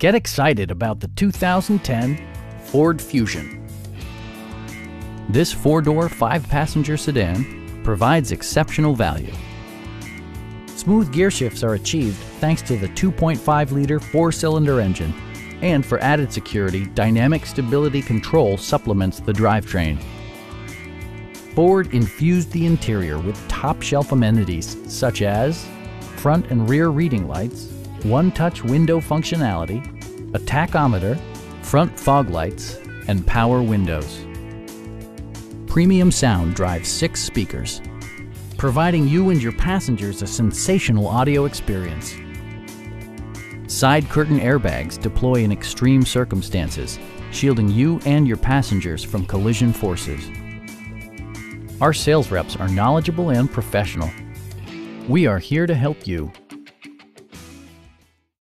Get excited about the 2010 Ford Fusion. This four-door, five-passenger sedan provides exceptional value. Smooth gear shifts are achieved thanks to the 2.5-liter four-cylinder engine, and for added security, dynamic stability control supplements the drivetrain. Ford infused the interior with top-shelf amenities such as front and rear reading lights, one-touch window functionality, a tachometer, front fog lights, and power windows. Premium sound drives six speakers, providing you and your passengers a sensational audio experience. Side curtain airbags deploy in extreme circumstances, shielding you and your passengers from collision forces. Our sales reps are knowledgeable and professional. We are here to help you